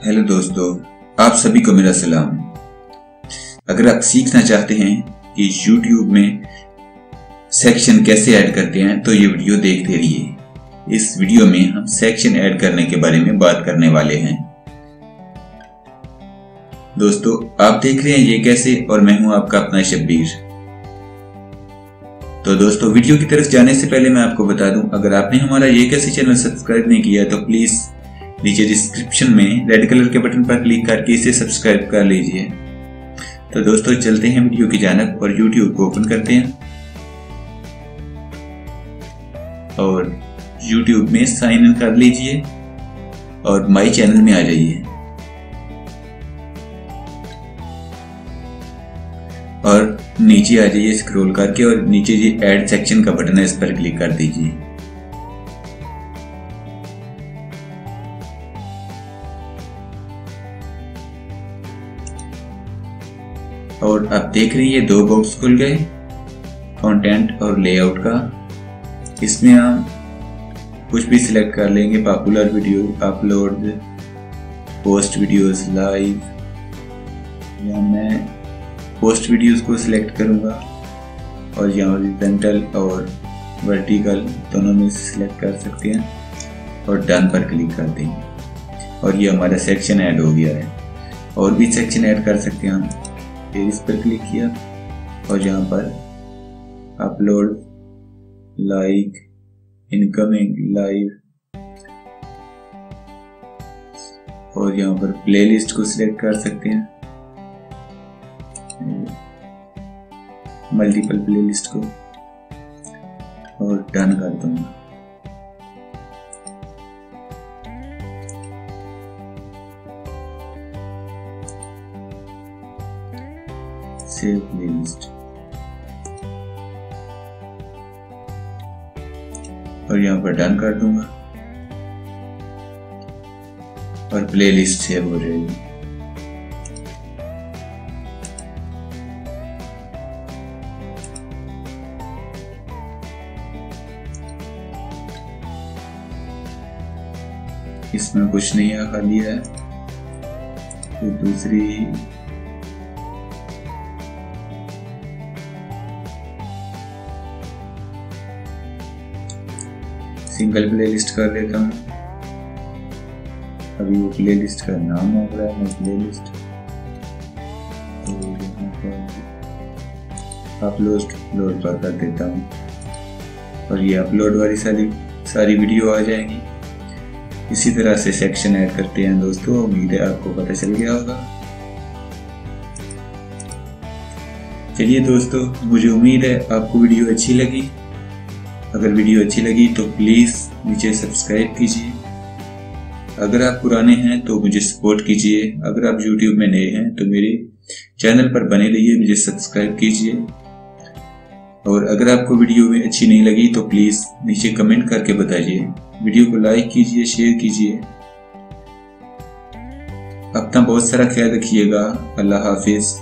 Hello दोस्तों, आप सभी को मेरा सलाम। अगर आप सीखना चाहते हैं कि YouTube में सेक्शन कैसे ऐड करते हैं तो ये वीडियो देखते रहिए। इस वीडियो में हम सेक्शन ऐड करने के बारे में बात करने वाले हैं। दोस्तों, आप देख रहे हैं ये कैसे और मैं हूँ आपका अपना शब्बीर। तो दोस्तों वीडियो की तरफ़ जाने से पहले मैं आपको बता दूँ, अगर आपने हमारा ये कैसे चैनल सब्सक्राइब नहीं किया तो प्लीज़ नीचे डिस्क्रिप्शन में रेड कलर के बटन पर क्लिक करके इसे सब्सक्राइब कर लीजिए। तो दोस्तों, चलते हैं वीडियो की जानब और यूट्यूब को ओपन करते हैं। और यूट्यूब में साइन इन कर लीजिए और माई चैनल में आ जाइए। और नीचे आ जाइए स्क्रॉल करके और नीचे जो ऐड सेक्शन का बटन है, इस पर क्लिक कर दीजिए। और आप देख रही है दो बॉक्स खुल गए। कंटेंट और लेआउट का। इसमें हम कुछ भी सिलेक्ट कर लेंगे popular video upload post videos live या मैं पोस्ट वीडियोस को सिलेक्ट करूँगा और यहाँ हॉरिजॉन्टल और वर्टिकल दोनों में सिलेक्ट कर सकते हैं और डन पर क्लिक कर देंगे। और ये हमारा सेक्शन ऐड हो गया है। और भी सेक्शन ऐड कर सकते हैं हम। इस पर क्लिक किया और यहाँ पर अपलोड लाइक इनकमिंग लाइव और यहाँ पर प्लेलिस्ट को सिलेक्ट कर सकते हैं। मल्टीपल प्लेलिस्ट को और डन कर दूँगा। सेव प्लेलिस्ट और यहाँ पर डन कर दूँगा। और प्लेलिस्ट सेव हो जाएगी इसमें कुछ नहीं आ खाली है। फिर दूसरी सिंगल प्लेलिस्ट कर देता हूँ। अभी वो प्लेलिस्ट का नाम हो रहा है, मैं प्लेलिस्ट तो यहाँ अपलोड लोड पर कर देता हूँ। और ये अपलोड वाली सारी सारी वीडियो आ जाएँगी। इसी तरह से सेक्शन ऐड करते हैं दोस्तों, उम्मीद है आपको पता चल गया होगा। चलिए दोस्तों, मुझे उम्मीद है आपको वीडियो अच्छी लगी। अगर वीडियो अच्छी लगी तो प्लीज़ मुझे सब्सक्राइब कीजिए। अगर आप पुराने हैं तो मुझे सपोर्ट कीजिए। अगर आप यूट्यूब में नए हैं तो मेरे चैनल पर बने रहिए, मुझे सब्सक्राइब कीजिए। और अगर आपको वीडियो में अच्छी नहीं लगी तो प्लीज़ नीचे कमेंट करके बताइए। वीडियो को लाइक कीजिए, शेयर कीजिए। अपना बहुत सारा ख्याल रखिएगा। अल्लाह हाफिज़।